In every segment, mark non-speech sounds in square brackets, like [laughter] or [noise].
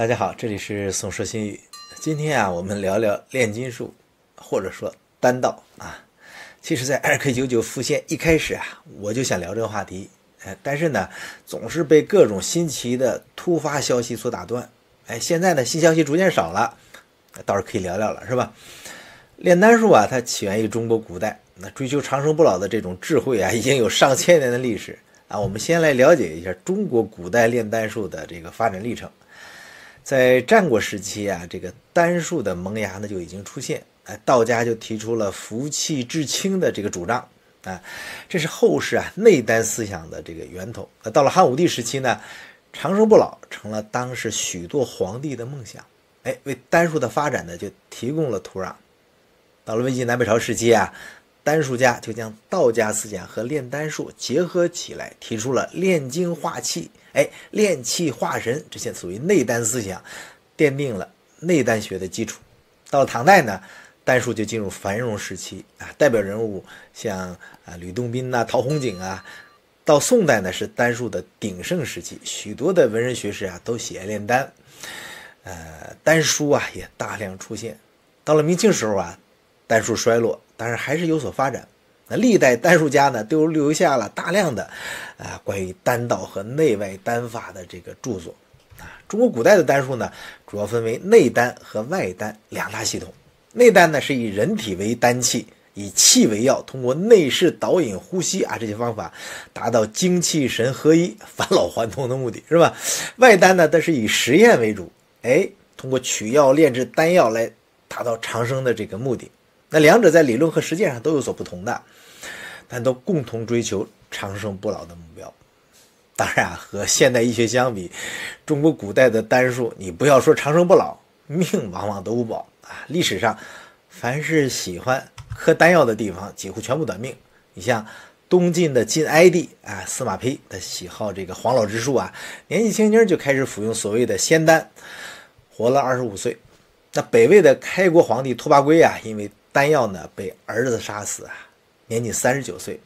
大家好，这里是宋说新语。今天啊，我们聊聊炼金术，或者说丹道啊。其实，在二 K 九九复现一开始啊，我就想聊这个话题，哎，但是呢，总是被各种新奇的突发消息所打断。哎，现在呢，新消息逐渐少了，倒是可以聊聊了，是吧？炼丹术啊，它起源于中国古代，那追求长生不老的这种智慧啊，已经有上千年的历史啊。我们先来了解一下中国古代炼丹术的这个发展历程。在战国时期啊，这个丹术的萌芽呢就已经出现，哎，道家就提出了服气至清的这个主张，啊，这是后世啊内丹思想的这个源头。那到了汉武帝时期呢，长生不老成了当时许多皇帝的梦想，哎，为丹术的发展呢就提供了土壤。到了魏晋南北朝时期啊，丹术家就将道家思想和炼丹术结合起来，提出了炼精化气。哎，炼气化神这些属于内丹思想，奠定了内丹学的基础。到了唐代呢，丹术就进入繁荣时期啊，代表人物像啊吕洞宾呐、陶弘景啊。到宋代呢，是丹术的鼎盛时期，许多的文人学士啊都喜爱炼丹，呃，丹书啊也大量出现。到了明清时候啊，丹术衰落，当然还是有所发展。那历代丹术家呢，都留下了大量的，啊，关于丹道和内外丹法的这个著作，啊，中国古代的丹术呢，主要分为内丹和外丹两大系统。内丹呢，是以人体为丹气，以气为药，通过内视、导引、呼吸啊这些方法，达到精气神合一、返老还童的目的，是吧？外丹呢，它是以实验为主，哎，通过取药炼制丹药来达到长生的这个目的。那两者在理论和实践上都有所不同的。但都共同追求长生不老的目标。当然啊，和现代医学相比，中国古代的丹术，你不要说长生不老，命往往都不保啊。历史上，凡是喜欢喝丹药的地方，几乎全部短命。你像东晋的晋哀帝啊，司马丕，他喜好这个黄老之术啊，年纪轻轻就开始服用所谓的仙丹，活了二十五岁。那北魏的开国皇帝拓跋圭啊，因为丹药呢，被儿子杀死啊。年仅三十九岁，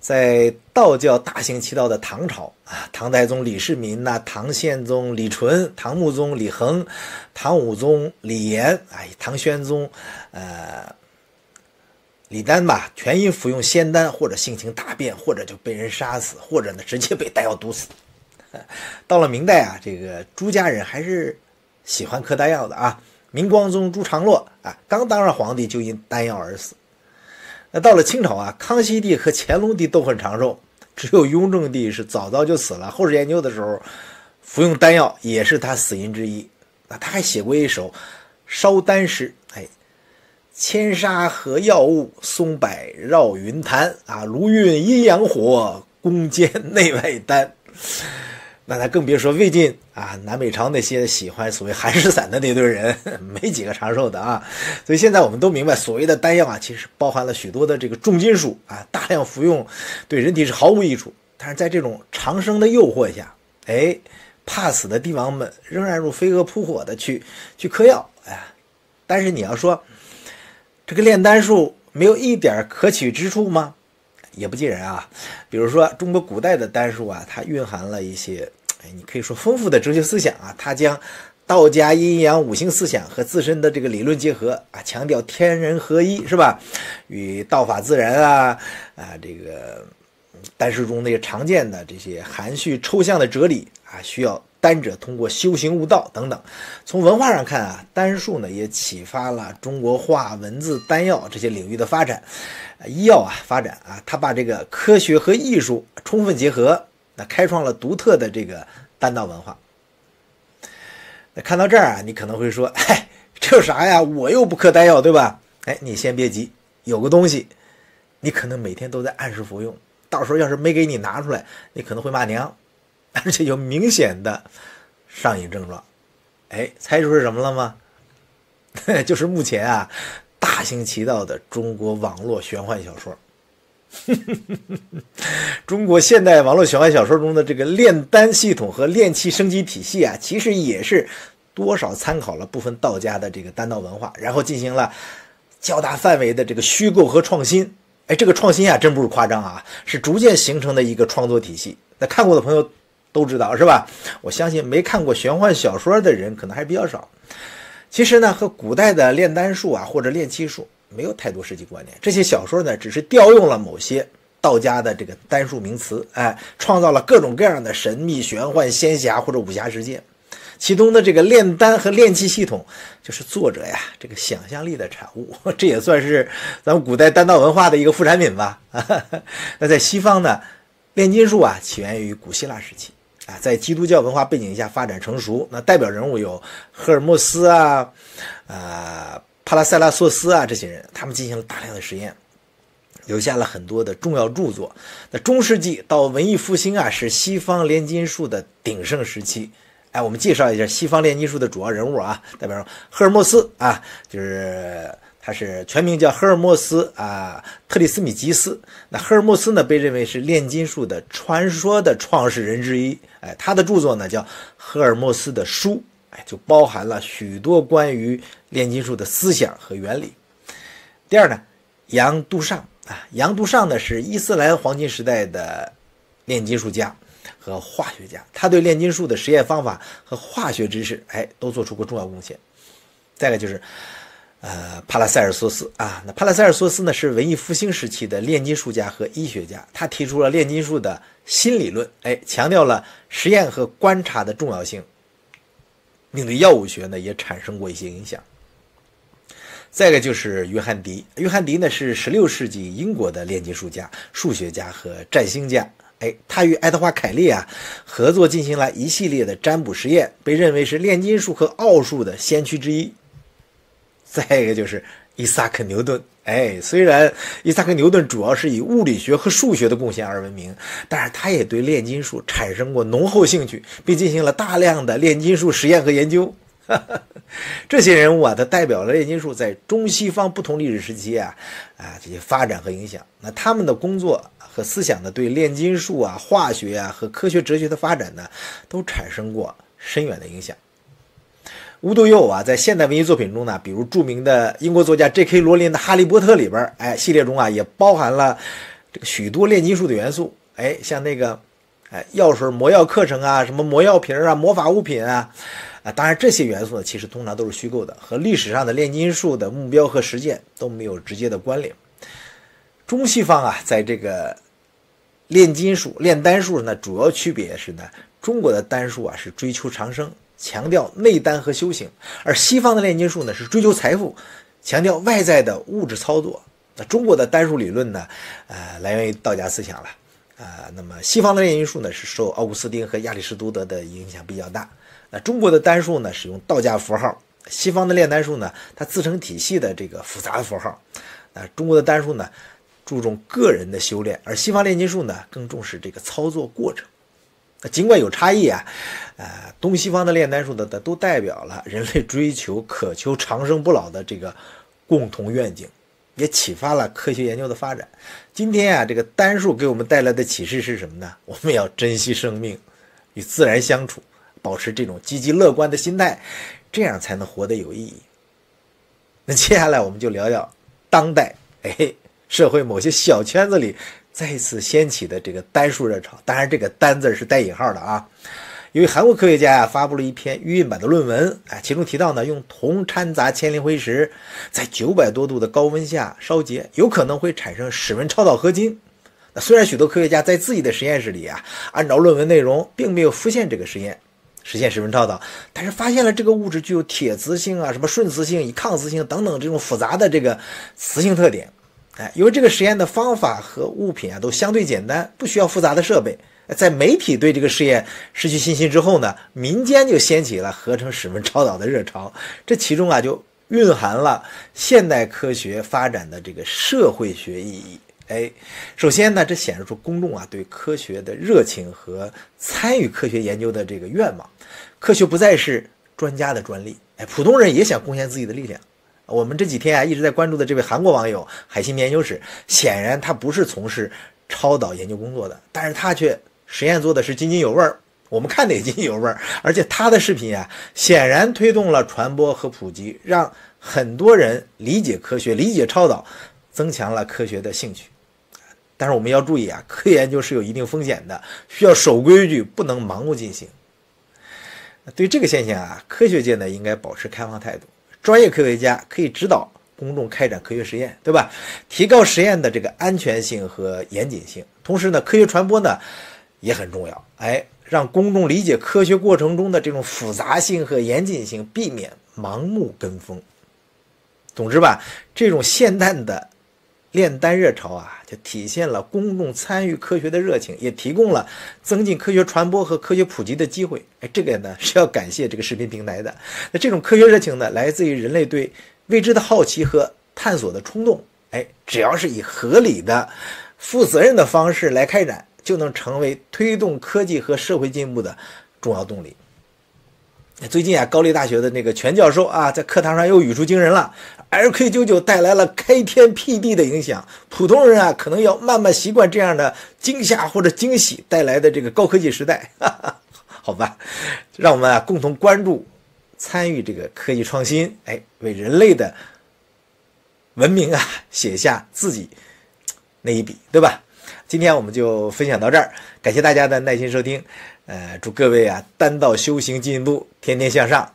在道教大行其道的唐朝啊，唐太宗李世民呐，唐宪宗李纯，唐穆宗李恒，唐武宗李炎，哎，唐宣宗，呃，李丹吧，全因服用仙丹，或者性情大变，或者就被人杀死，或者呢直接被丹药毒死。到了明代啊，这个朱家人还是喜欢嗑丹药的啊。明光宗朱常洛啊，刚当上皇帝就因丹药而死。那到了清朝啊，康熙帝和乾隆帝都很长寿，只有雍正帝是早早就死了。后世研究的时候，服用丹药也是他死因之一。那他还写过一首烧丹诗，哎，千沙和药物，松柏绕云潭啊，炉运阴阳火，攻坚内外丹。那咱更别说魏晋啊，南北朝那些喜欢所谓寒食散的那堆人，[laughs] 没几个长寿的啊。所以现在我们都明白，所谓的丹药啊，其实包含了许多的这个重金属啊，大量服用对人体是毫无益处。但是在这种长生的诱惑下，哎，怕死的帝王们仍然如飞蛾扑火的去去嗑药。哎，但是你要说这个炼丹术没有一点可取之处吗？也不尽然啊。比如说中国古代的丹术啊，它蕴含了一些。哎，你可以说丰富的哲学思想啊，它将道家阴阳五行思想和自身的这个理论结合啊，强调天人合一，是吧？与道法自然啊啊，这个丹术中那些常见的这些含蓄抽象的哲理啊，需要丹者通过修行悟道等等。从文化上看啊，丹术呢也启发了中国画、文字、丹药这些领域的发展，医药啊发展啊，他把这个科学和艺术充分结合。那开创了独特的这个丹道文化。那看到这儿啊，你可能会说：“嗨，这有啥呀？我又不嗑丹药，对吧？”哎，你先别急，有个东西，你可能每天都在按时服用，到时候要是没给你拿出来，你可能会骂娘，而且有明显的上瘾症状。哎，猜出是什么了吗？[laughs] 就是目前啊大行其道的中国网络玄幻小说。[laughs] 中国现代网络玄幻小说中的这个炼丹系统和炼气升级体系啊，其实也是多少参考了部分道家的这个丹道文化，然后进行了较大范围的这个虚构和创新。哎，这个创新啊，真不是夸张啊，是逐渐形成的一个创作体系。那看过的朋友都知道是吧？我相信没看过玄幻小说的人可能还比较少。其实呢，和古代的炼丹术啊或者炼气术没有太多实际关联。这些小说呢，只是调用了某些道家的这个丹术名词，哎，创造了各种各样的神秘、玄幻、仙侠或者武侠世界。其中的这个炼丹和炼气系统，就是作者呀这个想象力的产物。[laughs] 这也算是咱们古代丹道文化的一个副产品吧。[laughs] 那在西方呢，炼金术啊起源于古希腊时期。啊，在基督教文化背景下发展成熟，那代表人物有赫尔墨斯啊、啊帕拉塞拉索斯啊这些人，他们进行了大量的实验，留下了很多的重要著作。那中世纪到文艺复兴啊，是西方炼金术的鼎盛时期。哎，我们介绍一下西方炼金术的主要人物啊，代表赫尔墨斯啊，就是。他是全名叫赫尔墨斯啊，特里斯米吉斯。那赫尔墨斯呢，被认为是炼金术的传说的创始人之一。哎，他的著作呢叫《赫尔墨斯的书》，哎，就包含了许多关于炼金术的思想和原理。第二呢，杨杜尚啊，杨杜尚呢是伊斯兰黄金时代的炼金术家和化学家，他对炼金术的实验方法和化学知识，哎，都做出过重要贡献。再一个就是。呃，帕拉塞尔索斯啊，那帕拉塞尔索斯呢是文艺复兴时期的炼金术家和医学家，他提出了炼金术的新理论，哎，强调了实验和观察的重要性，并对药物学呢也产生过一些影响。再一个就是约翰迪，约翰迪呢是16世纪英国的炼金术家、数学家和占星家，哎，他与爱德华凯利啊合作进行了一系列的占卜实验，被认为是炼金术和奥数的先驱之一。再一个就是伊萨克·牛顿，哎，虽然伊萨克·牛顿主要是以物理学和数学的贡献而闻名，但是他也对炼金术产生过浓厚兴趣，并进行了大量的炼金术实验和研究。[laughs] 这些人物啊，他代表了炼金术在中西方不同历史时期啊啊这些发展和影响。那他们的工作和思想呢，对炼金术啊、化学啊和科学哲学的发展呢，都产生过深远的影响。无独有偶啊，在现代文艺作品中呢，比如著名的英国作家 J.K. 罗琳的《哈利波特》里边，哎，系列中啊也包含了这个许多炼金术的元素。哎，像那个，哎，药水魔药课程啊，什么魔药瓶啊，魔法物品啊，啊，当然这些元素呢，其实通常都是虚构的，和历史上的炼金术的目标和实践都没有直接的关联。中西方啊，在这个炼金术、炼丹术呢，主要区别是呢，中国的丹术啊是追求长生。强调内丹和修行，而西方的炼金术呢是追求财富，强调外在的物质操作。那中国的丹术理论呢，呃，来源于道家思想了，啊，那么西方的炼金术呢是受奥古斯丁和亚里士多德的影响比较大。那中国的丹术呢使用道家符号，西方的炼丹术呢它自成体系的这个复杂的符号。啊，中国的丹术呢注重个人的修炼，而西方炼金术呢更重视这个操作过程。尽管有差异啊，呃，东西方的炼丹术的的都代表了人类追求、渴求长生不老的这个共同愿景，也启发了科学研究的发展。今天啊，这个丹术给我们带来的启示是什么呢？我们要珍惜生命，与自然相处，保持这种积极乐观的心态，这样才能活得有意义。那接下来我们就聊聊当代哎社会某些小圈子里。再次掀起的这个单数热潮，当然这个“单”字是带引号的啊。由于韩国科学家呀发布了一篇预印版的论文，哎，其中提到呢，用铜掺杂铅磷灰石，在九百多度的高温下烧结，有可能会产生室温超导合金。那虽然许多科学家在自己的实验室里啊，按照论文内容，并没有复现这个实验，实现室温超导，但是发现了这个物质具有铁磁性啊、什么顺磁性、以抗磁性等等这种复杂的这个磁性特点。哎，由于这个实验的方法和物品啊都相对简单，不需要复杂的设备，在媒体对这个实验失去信心之后呢，民间就掀起了合成史文超导的热潮。这其中啊就蕴含了现代科学发展的这个社会学意义。哎，首先呢，这显示出公众啊对科学的热情和参与科学研究的这个愿望。科学不再是专家的专利，哎，普通人也想贡献自己的力量。我们这几天啊一直在关注的这位韩国网友海信研究室，显然他不是从事超导研究工作的，但是他却实验做的是津津有味儿，我们看的也津津有味儿，而且他的视频啊显然推动了传播和普及，让很多人理解科学、理解超导，增强了科学的兴趣。但是我们要注意啊，科学研究是有一定风险的，需要守规矩，不能盲目进行。对这个现象啊，科学界呢应该保持开放态度，专业科学家可以指导公众开展科学实验，对吧？提高实验的这个安全性和严谨性。同时呢，科学传播呢也很重要，哎，让公众理解科学过程中的这种复杂性和严谨性，避免盲目跟风。总之吧，这种现代的。炼丹热潮啊，就体现了公众参与科学的热情，也提供了增进科学传播和科学普及的机会。哎，这个呢是要感谢这个视频平台的。[laughs] 那这种科学热情呢，来自于人类对未知的好奇和探索的冲动。哎，只要是以合理的、负责任的方式来开展，就能成为推动科技和社会进步的重要动力。最近啊，高丽大学的那个全教授啊，在课堂上又语出惊人了。LK99 带来了开天辟地的影响，普通人啊，可能要慢慢习惯这样的惊吓或者惊喜带来的这个高科技时代。哈 [laughs] 哈好吧，让我们啊共同关注、参与这个科技创新，哎，为人类的文明啊写下自己那一笔，对吧？今天我们就分享到这儿，感谢大家的耐心收听。呃，祝各位啊，丹道修行进步，天天向上。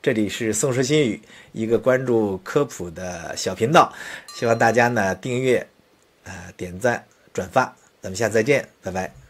这里是宋说新语，一个关注科普的小频道，希望大家呢订阅、呃点赞、转发。咱们下次再见，拜拜。